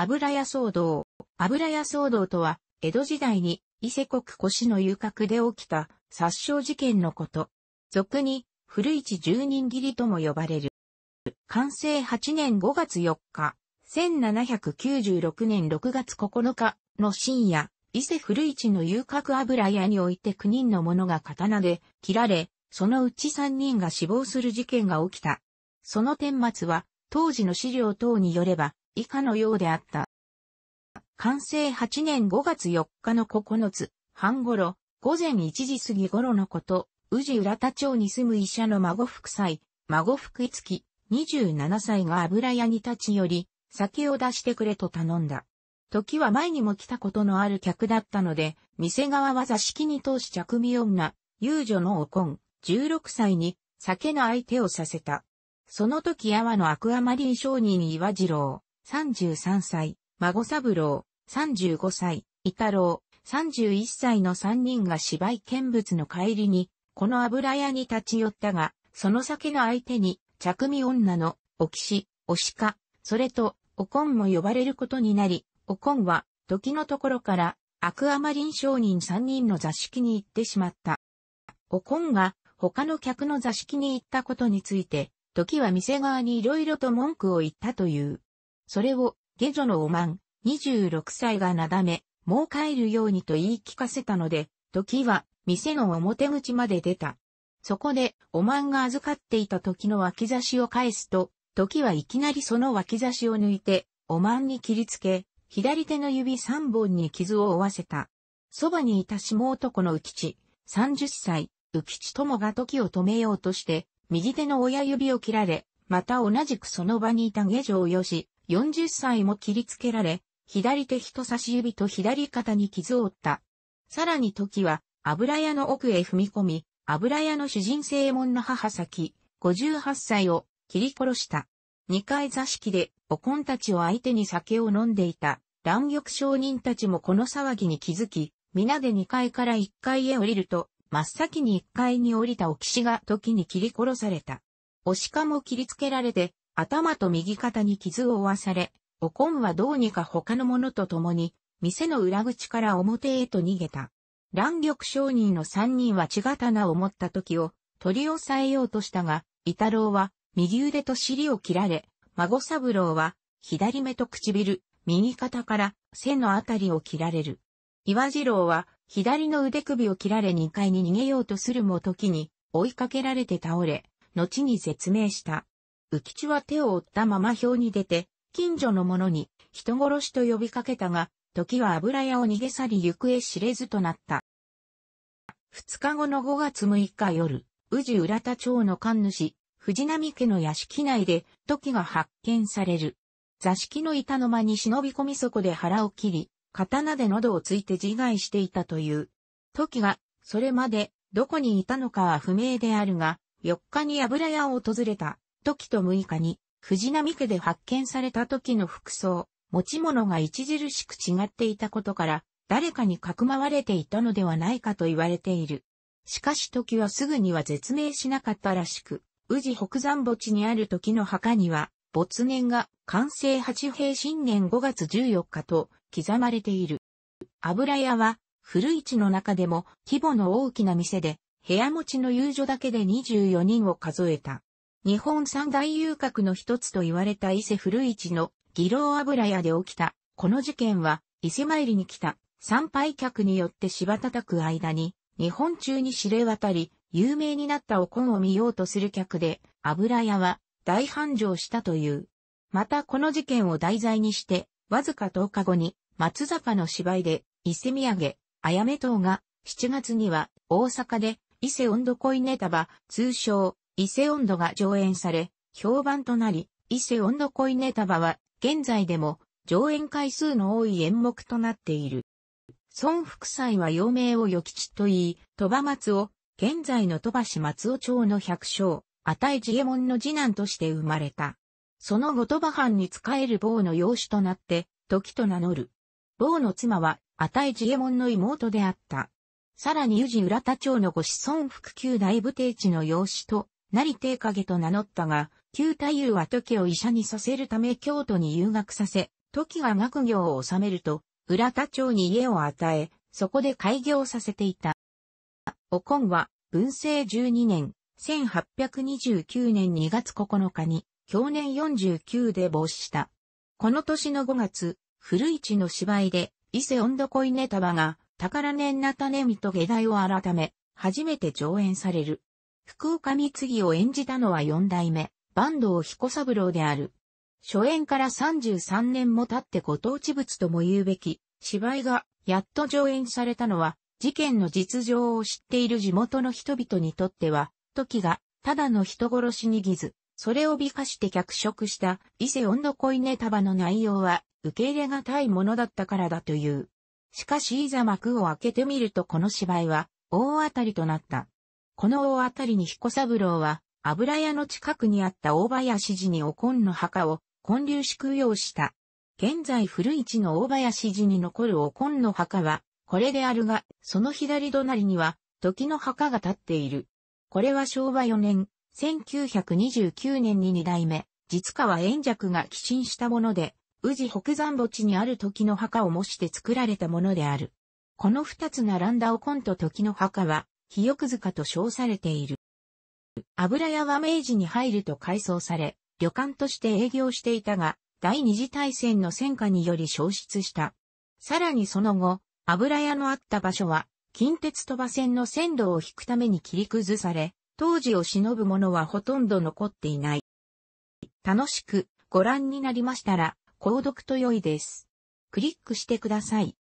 油屋騒動。油屋騒動とは、江戸時代に伊勢国越の遊郭で起きた殺傷事件のこと。俗に、古市十人切りとも呼ばれる。完成8年5月4日、1796年6月9日の深夜、伊勢古市の遊郭油屋において9人の者が刀で切られ、そのうち3人が死亡する事件が起きた。その顛末は、当時の資料等によれば、以下のようであった。完成8年5月4日の9つ、半頃、午前1時過ぎ頃のこと、宇治浦田町に住む医者の孫福妻、孫福いつき、27歳が油屋に立ち寄り、酒を出してくれと頼んだ。時は前にも来たことのある客だったので、店側は座敷に通し着身女、遊女のおこん、16歳に酒の相手をさせた。その時阿波のアクアマリン商人岩次郎、33歳、孫三郎、35歳、伊太郎、31歳の3人が芝居見物の帰りに、この油屋に立ち寄ったが、その酒の相手に、着身女の、おきし、おしか、それと、おこんも呼ばれることになり、おこんは、時のところから、アクアマリン商人3人の座敷に行ってしまった。おこんが、他の客の座敷に行ったことについて、時は店側に色々と文句を言ったという。それを、下女のおまん、26歳がなだめ、もう帰るようにと言い聞かせたので、時は、店の表口まで出た。そこで、おまんが預かっていた時の脇差しを返すと、時はいきなりその脇差しを抜いて、おまんに切りつけ、左手の指三本に傷を負わせた。そばにいた下男の浮地、30歳、浮地友が時を止めようとして、右手の親指を切られ、また同じくその場にいた下女をよし、40歳も切りつけられ、左手人差し指と左肩に傷を負った。さらに時は、油屋の奥へ踏み込み、油屋の主人正門の母先、58歳を切り殺した。二階座敷で、おこんたちを相手に酒を飲んでいた、乱玉商人たちもこの騒ぎに気づき、皆で二階から一階へ降りると、真っ先に一階に降りたお騎士が時に切り殺された。お鹿も切りつけられて、頭と右肩に傷を負わされ、おこんはどうにか他の者と共に、店の裏口から表へと逃げた。乱玉商人の三人は血刀を持った時を取り押さえようとしたが、伊太郎は右腕と尻を切られ、孫三郎は左目と唇、右肩から背のあたりを切られる。岩次郎は左の腕首を切られ2階に逃げようとするも時に追いかけられて倒れ、後に絶命した。浮地は手を折ったまま表に出て、近所の者に人殺しと呼びかけたが、時は油屋を逃げ去り行方知れずとなった。二日後の5月6日夜、宇治浦田町の神主、藤波家の屋敷内で、時が発見される。座敷の板の間に忍び込みそこで腹を切り、刀で喉をついて自害していたという。時が、それまで、どこにいたのかは不明であるが、4日に油屋を訪れた、時と6日に、藤波家で発見された時の服装、持ち物が著しく違っていたことから、誰かにかくまわれていたのではないかと言われている。しかし時はすぐには絶命しなかったらしく、宇治北山墓地にある時の墓には、没年が完成八平新年5月14日と刻まれている。油屋は古市の中でも規模の大きな店で部屋持ちの遊女だけで24人を数えた。日本三大遊郭の一つと言われた伊勢古市の義老油屋で起きた。この事件は伊勢参りに来た参拝客によって芝叩く間に日本中に知れ渡り有名になったお盆を見ようとする客で油屋は大繁盛したという。またこの事件を題材にしてわずか10日後に松坂の芝居で伊勢土産、あやめ島が7月には大阪で伊勢温度恋ネタバ、通称伊勢温度が上演され、評判となり、伊勢温度恋ネタバは現在でも上演回数の多い演目となっている。孫福祭は幼名を与吉と言い、鳥羽松尾、現在の鳥羽市松尾町の百姓、与え自衛門の次男として生まれた。その後鳥羽藩に仕える坊の養子となって、時と名乗る。坊の妻は、与え自衛門の妹であった。さらに宇治浦田町のご子孫福旧大部定地の養子と、成定影と名乗ったが、旧太夫は時を医者にさせるため京都に留学させ、時が学業を収めると、浦田町に家を与え、そこで開業させていた。おこんは、文政12年、1829年2月9日に、去年49で没した。この年の5月、古市の芝居で、伊勢温度恋ネタバが、宝年な種見と下題を改め、初めて上演される。福岡三次を演じたのは四代目、坂東彦三郎である。初演から33年も経ってご当地物とも言うべき、芝居がやっと上演されたのは、事件の実情を知っている地元の人々にとっては、時が、ただの人殺しにぎず、それを美化して脚色した伊勢温度恋ネタバの内容は受け入れがたいものだったからだという。しかしいざ幕を開けてみるとこの芝居は大当たりとなった。この大当たりに彦三郎は油屋の近くにあった大林寺にお根の墓を建立し供養した。現在古市の大林寺に残るお根の墓はこれであるが、その左隣には時の墓が立っている。これは昭和4年、1929年に二代目、実川円尺が寄進したもので、宇治北山墓地にある時の墓を模して作られたものである。この二つ並んだお根と時の墓は、肥翼塚と称されている。油屋は明治に入ると改装され、旅館として営業していたが、第二次大戦の戦火により消失した。さらにその後、油屋のあった場所は、近鉄鳥羽線の線路を引くために切り崩され、当時を忍ぶものはほとんど残っていない。楽しくご覧になりましたら、購読と良いです。クリックしてください。